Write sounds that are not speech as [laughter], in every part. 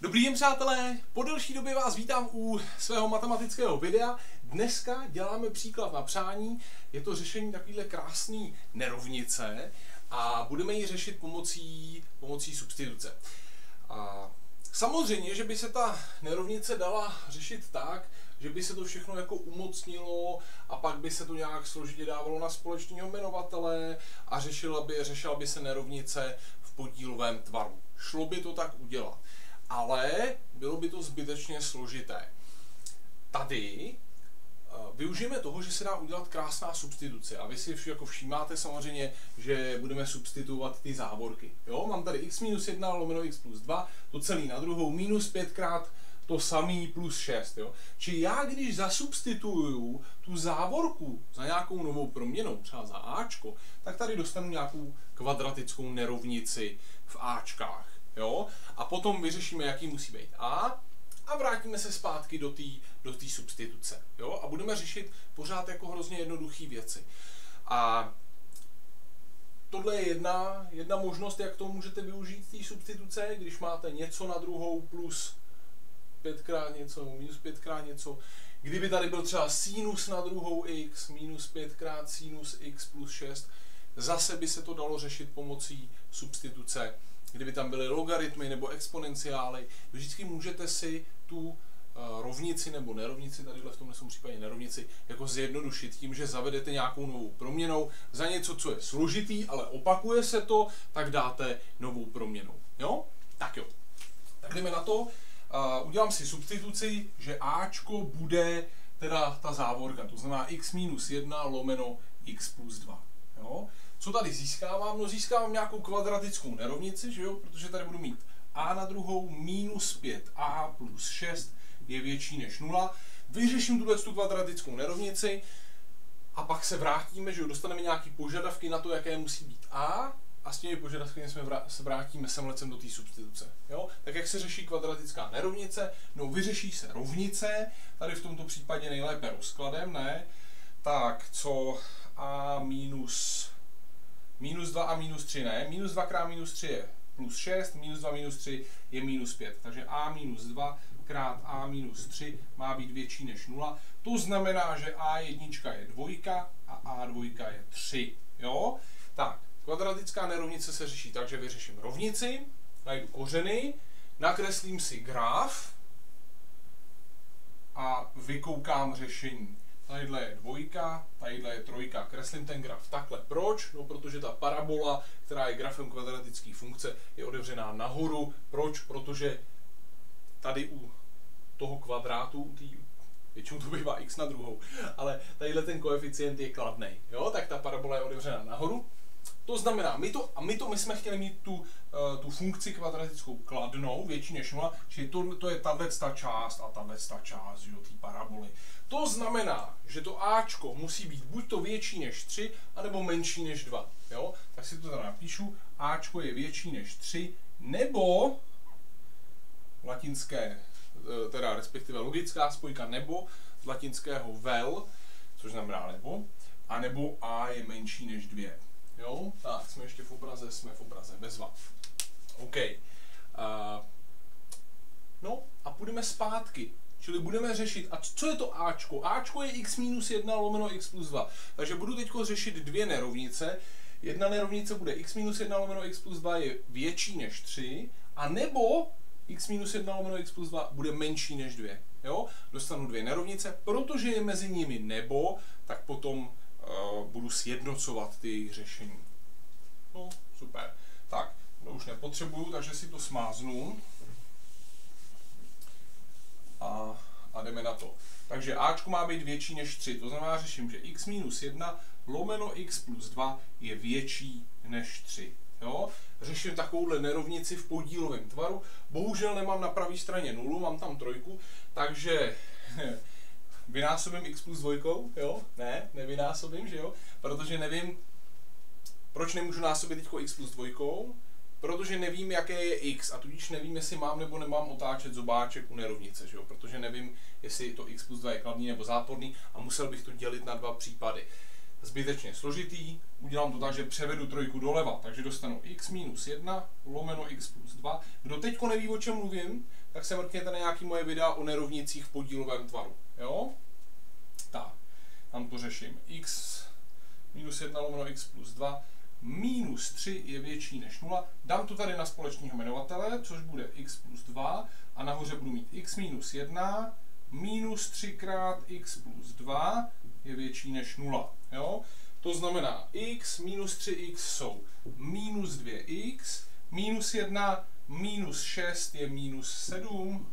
Dobrý den přátelé, po delší době vás vítám u svého matematického videa. Dneska děláme příklad na přání, je to řešení takovéhle krásné nerovnice a budeme ji řešit pomocí, pomocí substituce. A samozřejmě, že by se ta nerovnice dala řešit tak, že by se to všechno jako umocnilo a pak by se to nějak složitě dávalo na společného jmenovatele a řešila by, řešila by se nerovnice v podílovém tvaru. Šlo by to tak udělat ale bylo by to zbytečně složité. Tady uh, využijeme toho, že se dá udělat krásná substituce a vy si jako všímáte samozřejmě, že budeme substituovat ty závorky. Jo, mám tady x minus 1 lomeno x plus 2, to celý na druhou, minus 5 krát to samý plus 6. Jo? Či já, když zasubstituju tu závorku za nějakou novou proměnou, třeba za Ačko, tak tady dostanu nějakou kvadratickou nerovnici v Ačkách. Jo? A potom vyřešíme, jaký musí být A a vrátíme se zpátky do té do tý substituce. Jo? A budeme řešit pořád jako hrozně jednoduché věci. A tohle je jedna, jedna možnost, jak to můžete využít té substituce, když máte něco na druhou plus pětkrát něco, minus pětkrát něco. Kdyby tady byl třeba sinus na druhou x, minus pětkrát sinus x plus 6, zase by se to dalo řešit pomocí substituce kdyby tam byly logaritmy nebo exponenciály, vždycky můžete si tu uh, rovnici nebo nerovnici, tady v tomhle případě nerovnici, jako zjednodušit tím, že zavedete nějakou novou proměnou za něco, co je složitý, ale opakuje se to, tak dáte novou proměnou. Jo? Tak jo. Tak jdeme na to. Uh, udělám si substituci, že Ačko bude teda ta závorka, to znamená x minus 1 lomeno x plus 2. Jo? Co tady získávám? No získávám nějakou kvadratickou nerovnici, že jo? protože tady budu mít a na druhou minus 5a plus 6 je větší než 0. Vyřeším tuhle tu kvadratickou nerovnici a pak se vrátíme, že jo, dostaneme nějaké požadavky na to, jaké musí být a a s těmi požadavky jsme se vrátíme semlecem do té substituce. Jo? Tak jak se řeší kvadratická nerovnice? No vyřeší se rovnice, tady v tomto případě nejlépe rozkladem, ne? Tak, co a minus minus 2 a minus 3 ne, minus 2 krát minus 3 je plus 6, minus 2 minus 3 je minus 5. Takže a minus 2 krát a minus 3 má být větší než 0. To znamená, že a1 je 2 a a2 je 3. Jo? Tak, kvadratická nerovnice se řeší tak, že vyřeším rovnici, najdu kořeny, nakreslím si graf a vykoukám řešení tadyhle je dvojka, tadyhle je trojka. Kreslím ten graf takhle. Proč? No, protože ta parabola, která je grafem kvadratické funkce, je otevřená nahoru. Proč? Protože tady u toho kvadrátu, u tý, většinou to bývá x na druhou, ale tadyhle ten koeficient je kladný. Jo? Tak ta parabola je otevřená nahoru. To znamená, my to, a my to my jsme chtěli mít tu, uh, tu funkci kvadratickou kladnou, větší než 0, čili to, to je tahle ta část a tahle ta část té paraboly. To znamená, že to Ačko musí být buď to větší než 3, anebo menší než 2. Jo? Tak si to tady napíšu. Ačko je větší než 3, nebo latinské, eh, teda respektive logická spojka nebo z latinského vel, což znamená nebo, a nebo A je menší než 2. Jo? Tak, jsme ještě v obraze, jsme v obraze, bezva. OK. Uh, no a půjdeme zpátky. Čili budeme řešit, a co je to Ačko? Ačko je x minus 1 lomeno x plus 2. Takže budu teď řešit dvě nerovnice. Jedna nerovnice bude x minus 1 lomeno x plus 2 je větší než 3, a nebo x minus 1 lomeno x plus 2 bude menší než 2. Jo? Dostanu dvě nerovnice, protože je mezi nimi nebo, tak potom budu sjednocovat ty jejich řešení. No, super. Tak, to už nepotřebuju, takže si to smáznu a, a jdeme na to. Takže Ačko má být větší než 3, to znamená řeším, že x minus 1 lomeno x plus 2 je větší než 3. Jo? Řeším takovouhle nerovnici v podílovém tvaru. Bohužel nemám na pravé straně nulu, mám tam trojku, takže vynásobím x plus dvojkou, jo? Ne, nevynásobím, že jo? Protože nevím, proč nemůžu násobit teď x plus dvojkou, protože nevím, jaké je x a tudíž nevím, jestli mám nebo nemám otáčet zobáček u nerovnice, že jo? protože nevím, jestli to x plus 2 je kladný nebo záporný a musel bych to dělit na dva případy. zbytečně složitý, udělám to tak, že převedu trojku doleva, takže dostanu x minus 1 lomeno x plus 2. Kdo teďko neví, o čem mluvím, tak se mrkněte na nějaký moje videa o nerovnicích v podílovém tvaru. Jo? Tak, tam to řeším. x minus 1 lomeno x plus 2 minus 3 je větší než 0. Dám to tady na společného jmenovatele, což bude x plus 2 a nahoře budu mít x minus 1 minus 3 krát x plus 2 je větší než 0. Jo? To znamená, x minus 3x jsou minus 2x, minus 1 minus 6 je minus 7.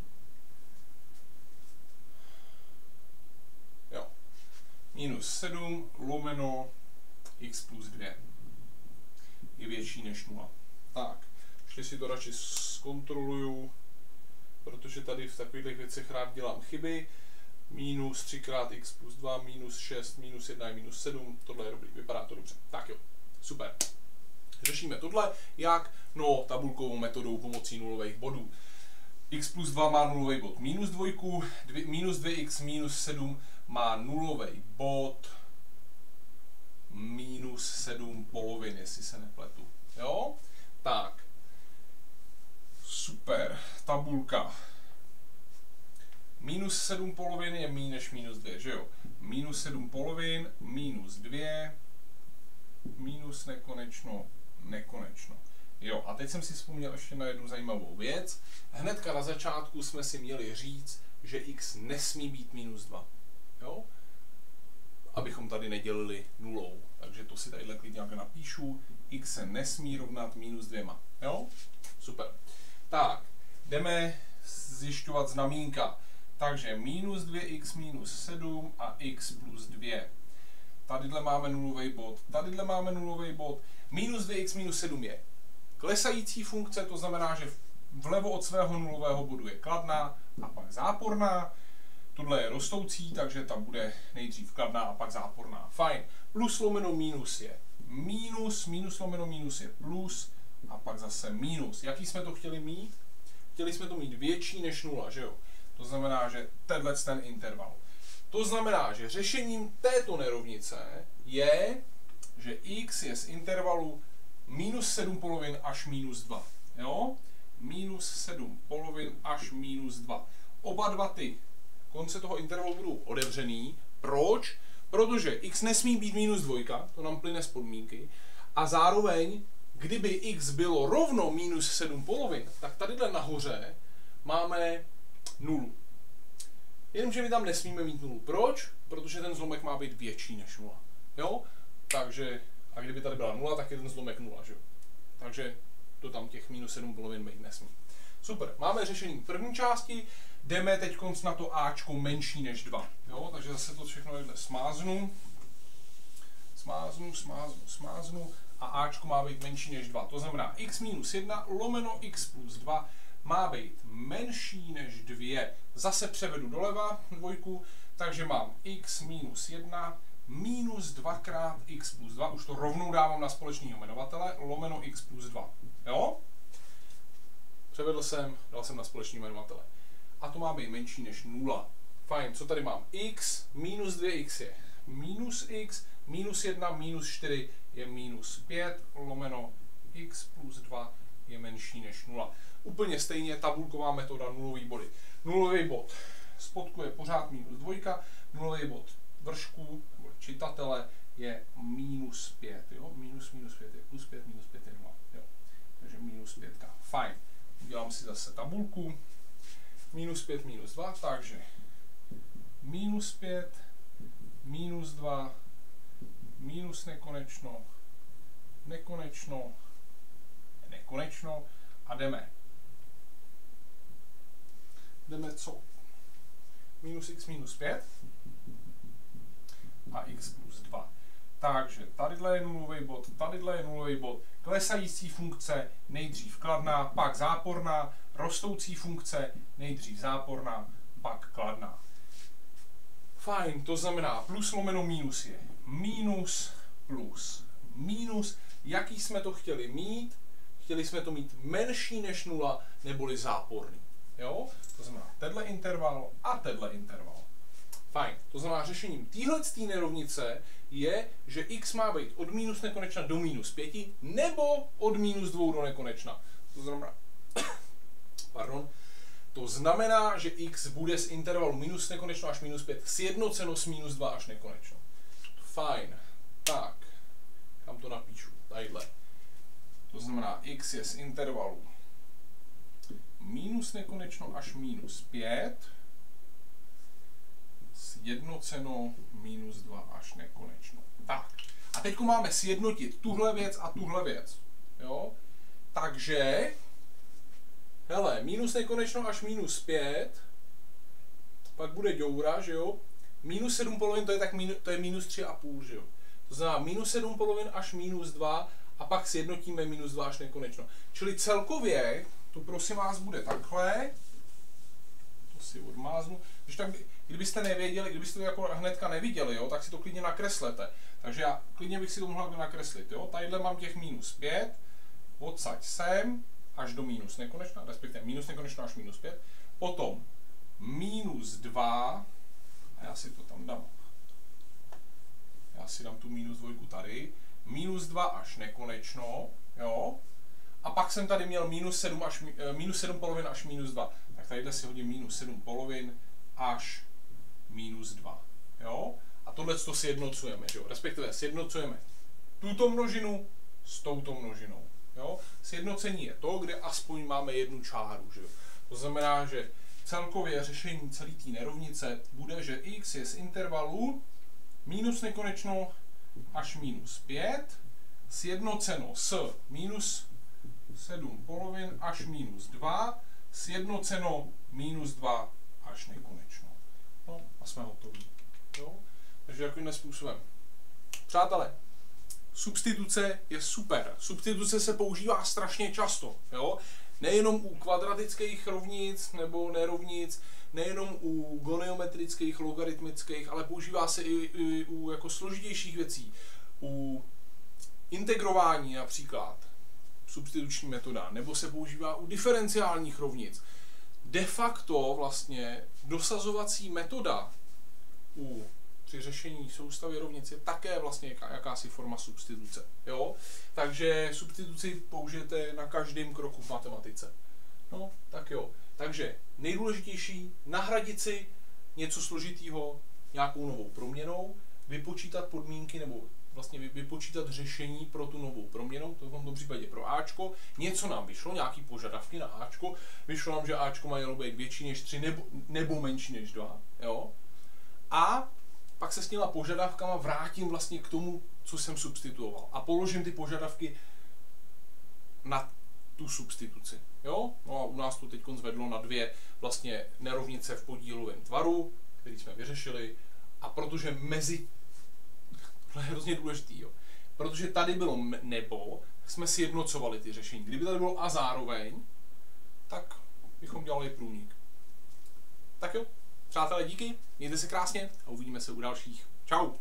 Jo. Minus 7 lomeno x plus 2 je větší než 0. Tak, šli si to radši zkontroluju, protože tady v takových věcech rád dělám chyby. Minus 3 krát x plus 2, minus 6, minus 1 je minus 7, tohle je dobrý, vypadá to dobře. Tak jo, super. Řešíme tohle, jak? No, tabulkovou metodou pomocí nulových bodů. x plus 2 má nulový bod minus 2, dvě, minus 2x minus 7 má nulový bod minus 7 polovin, jestli se nepletu. Jo? Tak. Super. Tabulka. Minus 7 polovin je méně než minus 2, že jo? Minus 7 polovin, minus 2, minus nekonečno, nekonečno. Jo, a teď jsem si vzpomněl ještě na jednu zajímavou věc. Hnedka na začátku jsme si měli říct, že x nesmí být minus 2. Jo? Abychom tady nedělili nulou. Takže to si tadyhle klidně nějak napíšu. x se nesmí rovnat minus 2. Jo? Super. Tak, jdeme zjišťovat znamínka. Takže minus 2x minus 7 a x plus 2. Tadyhle máme nulový bod, tadyhle máme nulový bod. Minus 2x minus 7 je klesající funkce, to znamená, že vlevo od svého nulového bodu je kladná a pak záporná. Tohle je rostoucí, takže ta bude nejdřív kladná a pak záporná. Fajn. Plus lomeno minus je minus, minus lomeno minus je plus a pak zase minus. Jaký jsme to chtěli mít? Chtěli jsme to mít větší než nula, že jo? To znamená, že tenhle ten interval. To znamená, že řešením této nerovnice je, že x je z intervalu minus 7 polovin až minus 2. Jo? Minus 7 polovin až minus 2. Oba dva ty konce toho intervalu budou otevřený. Proč? Protože x nesmí být minus 2, to nám plyne z podmínky, a zároveň, kdyby x bylo rovno minus 7 polovin, tak tadyhle nahoře máme nulu. Jenomže my tam nesmíme mít nulu. Proč? Protože ten zlomek má být větší než nula. Jo? Takže, a kdyby tady byla nula, tak je ten zlomek nula, že jo? Takže to tam těch minus 7 polovin být nesmí. Super, máme řešení první části, jdeme teď na to Ačko menší než 2. Jo? Takže zase to všechno takhle smáznu, smáznu, smáznu, smáznu a Ačko má být menší než 2. To znamená x minus 1 lomeno x plus 2 má být menší než 2. Zase převedu doleva dvojku, takže mám x minus 1 minus 2 krát x plus 2, už to rovnou dávám na společného jmenovatele, lomeno x plus 2. Jo? Převedl jsem, dal jsem na společný jmenovatele. A to má být menší než 0. Fajn, co tady mám? x minus 2x je minus x, minus 1 minus 4 je minus 5, lomeno x plus 2 je menší než 0. Úplně stejně tabulková metoda nulový body. Nulový bod spodku je pořád minus 2, nulový bod vršku nebo čitatele je minus 5. Jo? Minus minus 5 je plus 5, minus 5 je 0. Jo? Takže minus 5. Fajn. Udělám si zase tabulku. Minus 5, minus 2, takže minus 5, minus 2, minus nekonečno, nekonečno, nekonečno a jdeme. Jdeme co? Minus x minus 5 a x plus 2. Takže tadyhle je nulový bod, tadyhle je nulový bod. Klesající funkce nejdřív kladná, pak záporná, rostoucí funkce nejdřív záporná, pak kladná. Fajn, to znamená plus lomeno minus je minus plus minus. Jaký jsme to chtěli mít? Chtěli jsme to mít menší než nula, neboli záporný. Jo? To znamená tenhle interval a tenhle interval. Fajn. To znamená, řešením téhle nerovnice je, že x má být od minus nekonečna do minus 5, nebo od minus 2 do nekonečna. To znamená, [coughs] pardon, to znamená, že x bude z intervalu minus nekonečno až minus 5 sjednoceno s minus 2 až nekonečno. Fajn. Tak, kam to napíšu? Tadyhle. To znamená, x je z intervalu minus nekonečno až minus 5 sjednoceno minus 2 až nekonečno. Tak, a teď máme sjednotit tuhle věc a tuhle věc. Jo? Takže, hele, minus nekonečno až minus 5, pak bude děura, že jo? Minus 7 polovin, to je, tak minu, to je minus 3,5, že jo? To znamená minus 7 polovin až minus 2 a pak sjednotíme minus 2 až nekonečno. Čili celkově to prosím vás bude takhle. To si odmáznu. Když tak, kdybyste nevěděli, kdybyste to jako hnedka neviděli, jo, tak si to klidně nakreslete. Takže já klidně bych si to mohl nakreslit. Jo. Tadyhle mám těch minus 5, odsaď sem, až do minus nekonečna, respektive minus nekonečna až minus 5. Potom minus 2, a já si to tam dám. Já si dám tu minus dvojku tady. Minus 2 až nekonečno, jo. A pak jsem tady měl minus 7, až, eh, minus 7 polovin až minus 2. Tak tadyhle si hodím minus 7 polovin až minus 2. Jo? A tohle to sjednocujeme, že jo? respektive sjednocujeme tuto množinu s touto množinou. Jo? Sjednocení je to, kde aspoň máme jednu čáru. Že jo? To znamená, že celkově řešení celé té nerovnice bude, že x je z intervalu minus nekonečno až minus 5 sjednoceno s minus 7 polovin až minus 2 sjednoceno minus 2 až nekonečno. No a jsme hotoví. Jo? Takže jakým způsobem. Přátelé, substituce je super. Substituce se používá strašně často. Jo? Nejenom u kvadratických rovnic nebo nerovnic, nejenom u goniometrických, logaritmických, ale používá se i, i u jako složitějších věcí. U integrování například, substituční metoda, nebo se používá u diferenciálních rovnic. De facto vlastně dosazovací metoda u při řešení soustavy rovnic je také vlastně jaká, jakási forma substituce. Jo? Takže substituci použijete na každém kroku v matematice. No, tak jo. Takže nejdůležitější nahradit si něco složitýho nějakou novou proměnou, vypočítat podmínky nebo vlastně vypočítat řešení pro tu novou proměnu, to v tomto případě pro Ačko. Něco nám vyšlo, nějaký požadavky na Ačko. Vyšlo nám, že Ačko má být větší než 3 nebo, nebo menší než 2. Jo? A pak se s těma požadavkama vrátím vlastně k tomu, co jsem substituoval. A položím ty požadavky na tu substituci. Jo? No a u nás to teď zvedlo na dvě vlastně nerovnice v podílovém tvaru, který jsme vyřešili. A protože mezi to je hrozně důležitý, jo. Protože tady bylo nebo, jsme si jednocovali ty řešení. Kdyby tady bylo a zároveň, tak bychom dělali průnik. Tak jo, přátelé, díky, mějte se krásně a uvidíme se u dalších. Ciao.